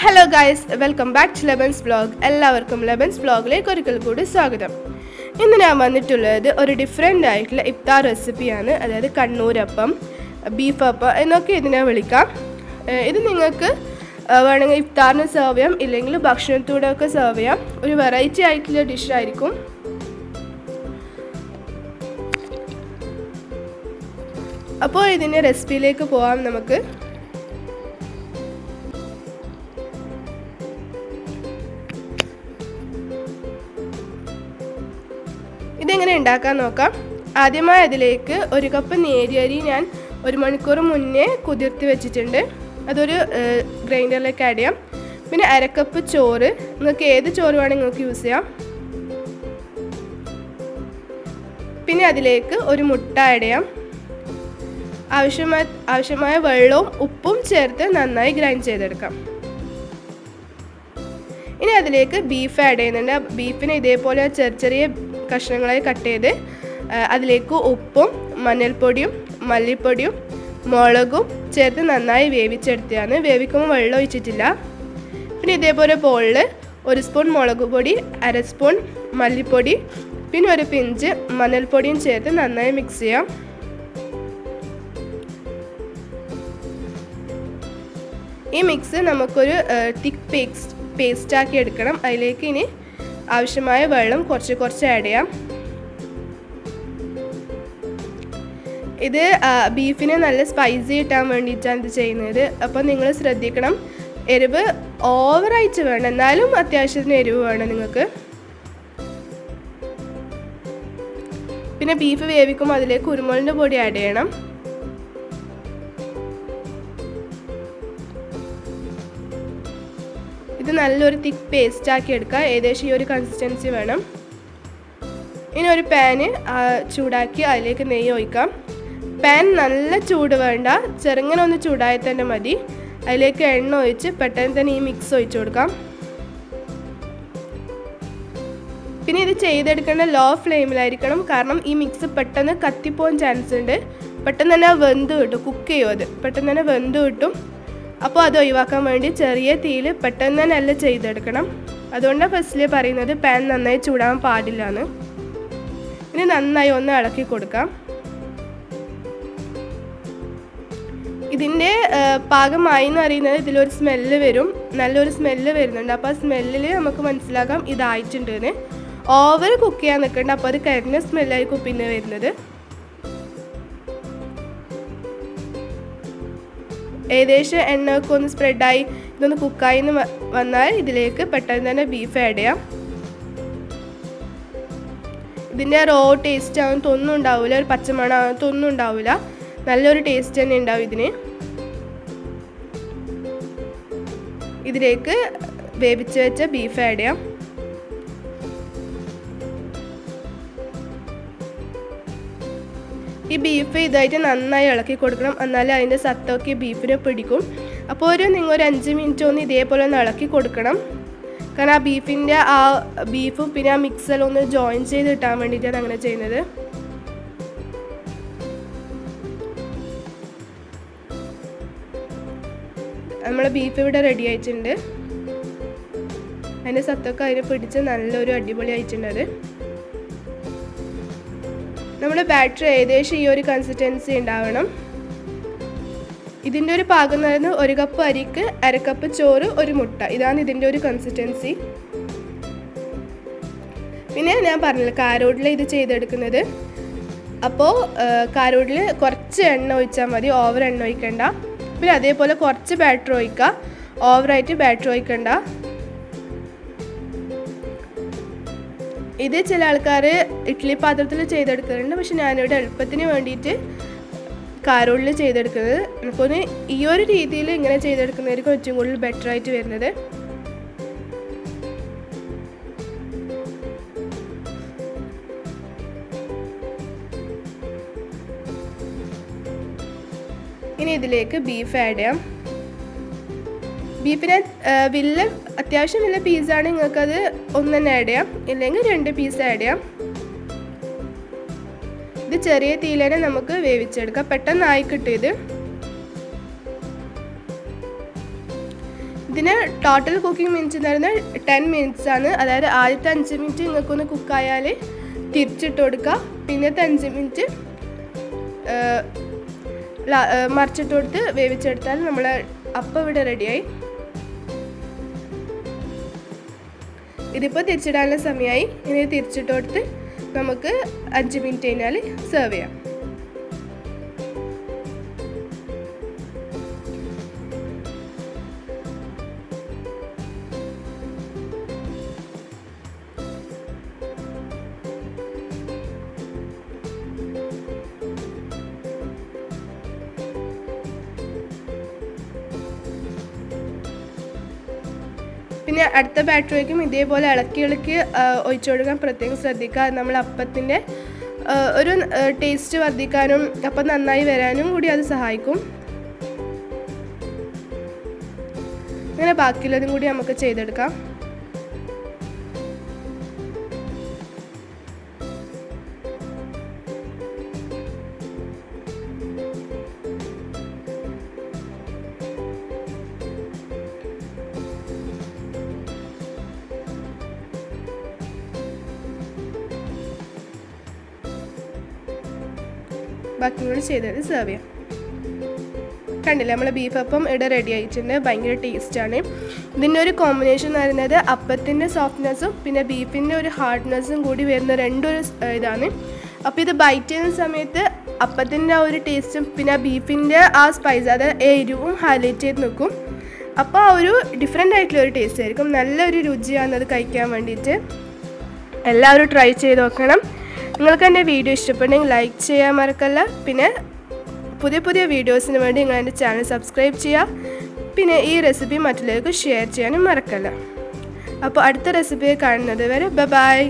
Hello guys welcome back to Leben's blog എല്ലാവർക്കും ലെബൻസ് ബ്ലോഗിലേക്ക് ഒരിക്കൽ കൂടി സ്വാഗതം. ഇന്ന് ഞാൻ വന്നിട്ടുള്ളത് ഒരു ഡിഫറെന്റ് ആയിട്ടുള്ള ഇഫ്താർ റെസിപ്പിയാണ് അതായത് കണ്ണൂരപ്പം ബീഫ് അപ്പം എന്നൊക്കെ ഇതിനെ വിളിക്കാം. ഇത് നിങ്ങൾക്ക് വേണമെങ്കിൽ ഇഫ്താറിന് സെർവ് ചെയ്യാം. ഇല്ലെങ്കിൽ ഭക്ഷണത്തോടെ ഒക്കെ സെർവ് ചെയ്യാം. ഒരു വെറൈറ്റി ആയിട്ടുള്ള ഡിഷായിരിക്കും അപ്പോൾ ഇതിന്റെ റെസിപ്പിയിലേക്ക് പോവാം നമുക്ക്. ഉണ്ടാക്കാൻ നോക്കാം. ആദ്യമായി അതിലേക്ക് ഒരു കപ്പ് നേരിയരി ഞാൻ ഒരു മണിക്കൂർ മുന്നേ കുതിർത്തി വെച്ചിട്ടുണ്ട്. അതൊരു ഗ്രൈൻഡറിലേക്ക് ആഡ് ചെയ്യാം. പിന്നെ അരക്കപ്പ് ചോറ്. നിങ്ങൾക്ക് ഏത് ചോറ് വേണമെങ്കിൽ നിങ്ങൾക്ക് യൂസ് ചെയ്യാം. പിന്നെ അതിലേക്ക് ഒരു മുട്ട ആഡ് ചെയ്യാം. ആവശ്യമായ ആവശ്യമായ വെള്ളവും ഉപ്പും ചേർത്ത് നന്നായി ഗ്രൈൻഡ് ചെയ്തെടുക്കാം. ഇനി അതിലേക്ക് ബീഫ് ആഡ് ചെയ്യുന്നുണ്ട്. ബീഫിന് ഇതേപോലെ ചെറിയ ചെറിയ കഷ്ണങ്ങളായി കട്ട് ചെയ്ത് അതിലേക്ക് ഉപ്പും മഞ്ഞൾപ്പൊടിയും മല്ലിപ്പൊടിയും മുളകും ചേർത്ത് നന്നായി വേവിച്ചെടുത്തതാണ്. വേവിക്കുമ്പോൾ വെള്ളം ഒഴിച്ചിട്ടില്ല. പിന്നെ ഇതേപോലെ ബോളിൽ ഒരു സ്പൂൺ മുളക് പൊടി അര സ്പൂൺ മല്ലിപ്പൊടി പിന്നെ ഒരു പിഞ്ച് മഞ്ഞൾപ്പൊടിയും ചേർത്ത് നന്നായി മിക്സ് ചെയ്യാം. ഈ മിക്സ് നമുക്കൊരു തിക്ക് പേസ്റ്റ് പേസ്റ്റാക്കി എടുക്കണം. അതിലേക്ക് ഇനി ആവശ്യമായ വെള്ളം കുറച്ച് കുറച്ച് ആഡ് ചെയ്യാം. ഇത് ബീഫിനെ നല്ല സ്പൈസി കിട്ടാൻ വേണ്ടിയിട്ടാണ് ഇത് ചെയ്യുന്നത്. അപ്പോൾ നിങ്ങൾ ശ്രദ്ധിക്കണം എരിവ് ഓവറായിട്ട് വേണം. എന്നാലും അത്യാവശ്യത്തിന് എരിവ് വേണം നിങ്ങൾക്ക്. പിന്നെ ബീഫ് വേവിക്കുമ്പോൾ അതിലേക്ക് കുരുമുളകിന്റെ പൊടി ആഡ് ചെയ്യണം. ഇത് നല്ലൊരു തിക്ക് പേസ്റ്റാക്കി എടുക്കുക. ഏകദേശം ഈ ഒരു കൺസിസ്റ്റൻസി വേണം. ഇനി ഒരു പാന് ചൂടാക്കി അതിലേക്ക് നെയ്യ് ഒഴിക്കാം. പാൻ നല്ല ചൂട് വേണ്ട. ചെറുങ്ങനെ ഒന്ന് ചൂടായി തന്നെ മതി. അതിലേക്ക് എണ്ണ ഒഴിച്ച് പെട്ടെന്ന് തന്നെ ഈ മിക്സ് ഒഴിച്ചു കൊടുക്കാം. പിന്നെ ഇത് ചെയ്തെടുക്കേണ്ട ലോ ഫ്ലെയിമിലായിരിക്കണം കാരണം ഈ മിക്സ് പെട്ടെന്ന് കത്തിപ്പോകാൻ ചാൻസ് ഉണ്ട്. പെട്ടെന്ന് തന്നെ വെന്ത് കിട്ടും. കുക്ക് ചെയ്യും അത്? പെട്ടെന്ന് തന്നെ വെന്ത് കിട്ടും. അപ്പോൾ അത് ഒഴിവാക്കാൻ വേണ്ടി ചെറിയ തീയിൽ പെട്ടെന്ന് തന്നെ അല്ല ചെയ്തെടുക്കണം. അതുകൊണ്ട് ഫസ്റ്റിൽ പറയുന്നത് പാൻ നന്നായി ചൂടാൻ പാടില്ല എന്ന് ഇനി നന്നായി ഒന്ന് ഇളക്കി കൊടുക്കാം. ഇതിന്റെ പാകമായി എന്ന് പറയുന്നത് ഇതിലൊരു സ്മെല്ല് വരും. നല്ലൊരു സ്മെല്ല് വരുന്നുണ്ട്. അപ്പോൾ ആ സ്മെല്ലിൽ നമുക്ക് മനസ്സിലാക്കാം ഇതായിട്ടുണ്ട് ഓവർ കുക്ക് ചെയ്യാൻ നിൽക്കേണ്ട. അപ്പോൾ അത് കരിഞ്ഞ സ്മെല്ലായിരിക്കും പിന്നെ വരുന്നത്. ഏകദേശം എണ്ണയൊക്കെ ഒന്ന് സ്പ്രെഡായി ഇതൊന്ന് കുക്കായി എന്ന് വന്നാൽ ഇതിലേക്ക് പെട്ടെന്ന് തന്നെ ബീഫ് ആഡ് ചെയ്യാം. ഇതിന്റെ റോ ടേസ്റ്റ് ആവും ഒന്നും ഉണ്ടാവില്ല ഒരു പച്ചമണ ഒന്നും ഉണ്ടാവില്ല നല്ലൊരു ടേസ്റ്റ് തന്നെ ഉണ്ടാവും ഇതിന്. ഇതിലേക്ക് വേവിച്ച് വെച്ച ബീഫ് ആഡ് ചെയ്യാം. ഈ ബീഫ് ഇതായിട്ട് നന്നായി ഇളക്കി കൊടുക്കണം. എന്നാലേ അതിന്റെ സത്തൊക്കെ ബീഫിനെ പിടിക്കും. അപ്പോൾ ഒരു നിങ്ങൾ ഒരു അഞ്ച് മിനിറ്റ് ഒന്ന് ഇതേപോലെ ഒന്ന് ഇളക്കി കൊടുക്കണം. കാരണം ആ ബീഫിന്റെ ആ ബീഫും പിന്നെ ആ മിക്സെല്ലാം ഒന്ന് ജോയിൻ ചെയ്ത് കിട്ടാൻ വേണ്ടിയിട്ടാണ് അങ്ങനെ ചെയ്യുന്നത്. നമ്മളെ ബീഫ് ഇവിടെ റെഡി ആയിട്ടുണ്ട്. അതിന്റെ സത്തൊക്കെ അതിന് പിടിച്ച് നല്ലൊരു അടിപൊളി ആയിട്ടുണ്ട് അത്. നമ്മുടെ ബാറ്ററി ഏകദേശം ഈ ഒരു കൺസിസ്റ്റൻസി ഉണ്ടാവണം. ഇതിന്റെ ഒരു പാകം എന്ന് പറയുന്നത് ഒരു കപ്പ് അരിക്ക് അരക്കപ്പ് ചോറ് ഒരു മുട്ട. ഇതാണ് ഇതിന്റെ ഒരു കൺസിസ്റ്റൻസി പിന്നെ ഞാൻ പറഞ്ഞില്ല കാരോട്ടിൽ ഇത് ചെയ്തെടുക്കുന്നത്. അപ്പോൾ കാരോട്ടിൽ കുറച്ച് എണ്ണ ഒഴിച്ചാൽ മതി. ഓവർ എണ്ണ ഒഴിക്കണ്ട. പിന്നെ അതേപോലെ കുറച്ച് ബാറ്റർ ഒഴിക്കുക. ഓവറായിട്ട് ബാറ്റർ ഒഴിക്കണ്ട. ഇത് ചില ആൾക്കാർ ഇഡ്ഡലി പാത്രത്തിൽ ചെയ്തെടുക്കുന്നുണ്ട് പക്ഷെ ഞാനിവിടെ എളുപ്പത്തിന് വേണ്ടിയിട്ട് കാരോളിൽ ചെയ്തെടുക്കുന്നത്. എനിക്കൊന്ന് ഈ ഒരു രീതിയിൽ ഇങ്ങനെ ചെയ്തെടുക്കുന്നതായിരിക്കും ഏറ്റവും കൂടുതൽ ബെറ്റർ ആയിട്ട് വരുന്നത്. ഇനി ഇതിലേക്ക് ബീഫ് ആഡ് ചെയ്യാം. ബീഫിനെ വലിയ അത്യാവശ്യം വലിയ പീസാണ്. നിങ്ങൾക്കത് ഒന്ന് തന്നെ ആഡ് ചെയ്യാം. ഇല്ലെങ്കിൽ രണ്ട് പീസ് ആഡ് ചെയ്യാം. ഇത് ചെറിയ തീലനെ നമുക്ക് വേവിച്ചെടുക്കാം. പെട്ടെന്നായി കിട്ടും ഇത് ഇതിന് ടോട്ടൽ കുക്കിംഗ് മിനിറ്റ്സ് എന്ന് പറയുന്നത് ടെൻ മിനിറ്റ്സ് ആണ്. അതായത് ആദ്യത്തെ അഞ്ച് മിനിറ്റ് നിങ്ങൾക്കൊന്ന് കുക്കായാൽ തിരിച്ചിട്ട് കൊടുക്കുക പിന്നത്തെ അഞ്ച് മിനിറ്റ് മറിച്ചിട്ട് കൊടുത്ത് വേവിച്ചെടുത്താൽ നമ്മൾ അപ്പം ഇവിടെ റെഡിയായി ഇതിപ്പോൾ തിരിച്ചിടാനുള്ള സമയമായി ഇനി തിരിച്ചിട്ട് കൊടുത്ത് നമുക്ക് അഞ്ച് മിനിറ്റ് കഴിഞ്ഞാൽ സെർവ് ചെയ്യാം. പിന്നെ അടുത്ത ബാറ്ററിക്കും ഇതേപോലെ ഇളക്കി ഇളക്കി ഒഴിച്ചു കൊടുക്കാൻ പ്രത്യേകം ശ്രദ്ധിക്കുക. നമ്മൾ അപ്പത്തിന്റെ ഒരു ടേസ്റ്റ് വർദ്ധിക്കാനും അപ്പം നന്നായി വരാനും കൂടി അത് സഹായിക്കും. അങ്ങനെ ബാക്കിയുള്ളതും കൂടി നമുക്ക് ചെയ്തെടുക്കാം. ബാക്കി കൂടി ചെയ്തത് സെർവ് ചെയ്യാം. കണ്ടില്ലേ നമ്മൾ ബീഫ് അപ്പം ഇവിടെ റെഡി ആയിട്ടുണ്ട്. ഭയങ്കര ടേസ്റ്റാണ് ഇതിന്റെ ഒരു കോമ്പിനേഷൻ എന്ന് പറയുന്നത് അപ്പത്തിന്റെ സോഫ്റ്റ്നെസ്സും പിന്നെ ബീഫിന്റെ ഒരു ഹാർഡ്നെസ്സും കൂടി വരുന്ന രണ്ടൊരു ഇതാണ്. അപ്പോൾ ഇത് ബൈറ്റ് ചെയ്യുന്ന സമയത്ത് അപ്പത്തിന്റെ ആ ഒരു ടേസ്റ്റും പിന്നെ ബീഫിന്റെ ആ സ്പൈസ് അത് എരിവും ഹൈലൈറ്റ് ചെയ്ത് നിൽക്കും. അപ്പോൾ ആ ഒരു ഡിഫറെന്റ് ആയിട്ടുള്ള ഒരു ടേസ്റ്റ് ആയിരിക്കും. നല്ലൊരു രുചിയാണ് അത് കഴിക്കാൻ വേണ്ടിയിട്ട്. എല്ലാവരും ട്രൈ ചെയ്ത് നോക്കണം. നിങ്ങൾക്ക് എന്റെ വീഡിയോ ഇഷ്ടപ്പെട്ടെങ്കിൽ ലൈക്ക് ചെയ്യാൻ മറക്കല്ല. പിന്നെ പുതിയ പുതിയ വീഡിയോസിന് വേണ്ടി നിങ്ങൾ എന്റെ ചാനൽ സബ്സ്ക്രൈബ് ചെയ്യുക. പിന്നെ ഈ റെസിപ്പി മറ്റുള്ളവർക്ക് ഷെയർ ചെയ്യാനും മറക്കല്ല. അപ്പോൾ അടുത്ത റെസിപ്പിയെ കാണുന്നത് വരെ ബ ബായ്